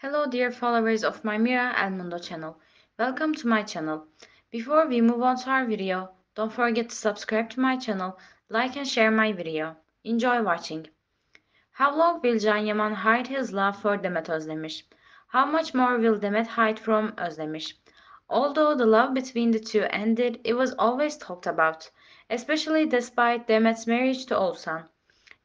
Hello dear followers of my Mira El Mundo channel. Welcome to my channel. Before we move on to our video, don't forget to subscribe to my channel, like and share my video. Enjoy watching. How long will Can Yaman hide his love for Demet Özdemir? How much more will Demet hide from Özdemir? Although the love between the two ended, it was always talked about, especially despite Demet's marriage to Oğuzhan.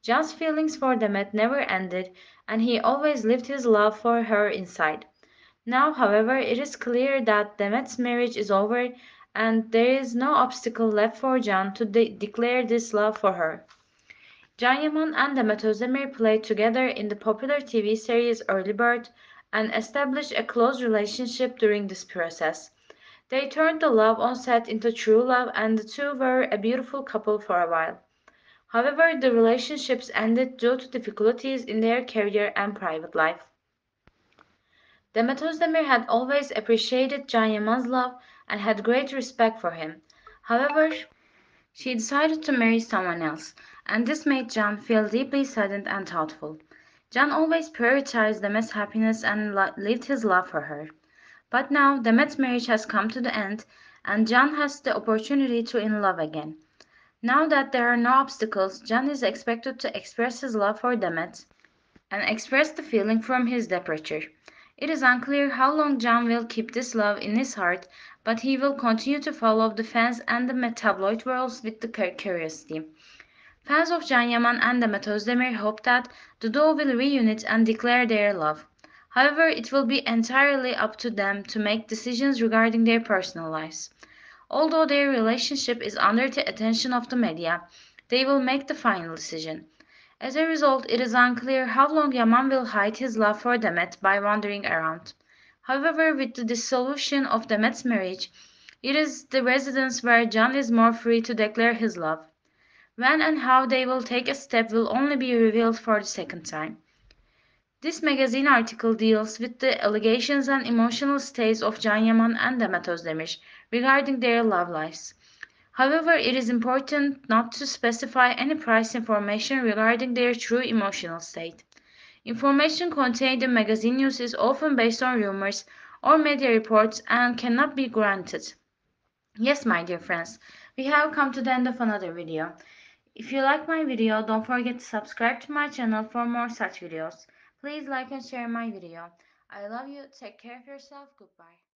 Can's feelings for Demet never ended and he always lived his love for her inside. Now, however, it is clear that Demet's marriage is over and there is no obstacle left for Can to de declare this love for her. Can Yaman and Demet Özdemir played together in the popular TV series Early Bird and established a close relationship during this process. They turned the love on set into true love and the two were a beautiful couple for a while. However, the relationships ended due to difficulties in their career and private life. Demet Özdemir had always appreciated Can Yaman's love and had great respect for him. However, she decided to marry someone else, and this made Can feel deeply saddened and thoughtful. Can always prioritized Demet's happiness and lived his love for her. But now Demet's marriage has come to the end, and Can has the opportunity to in love again. Now that there are no obstacles, Can is expected to express his love for Demet and express the feeling from his departure. It is unclear how long Can will keep this love in his heart, but he will continue to follow the fans and the tabloid worlds with the curiosity. Fans of Can Yaman and Demet Özdemir hope that the duo will reunite and declare their love. However, it will be entirely up to them to make decisions regarding their personal lives. Although their relationship is under the attention of the media, they will make the final decision. As a result, it is unclear how long Yaman will hide his love for Demet by wandering around. However, with the dissolution of Demet's marriage, it is the residence where Can is more free to declare his love. When and how they will take a step will only be revealed for the second time. This magazine article deals with the allegations and emotional states of Can Yaman and Demet Özdemir regarding their love lives. However, it is important not to specify any price information regarding their true emotional state. Information contained in magazine news is often based on rumors or media reports and cannot be granted. Yes, my dear friends, we have come to the end of another video. If you like my video, don't forget to subscribe to my channel for more such videos. Please like and share my video. I love you. Take care of yourself. Goodbye.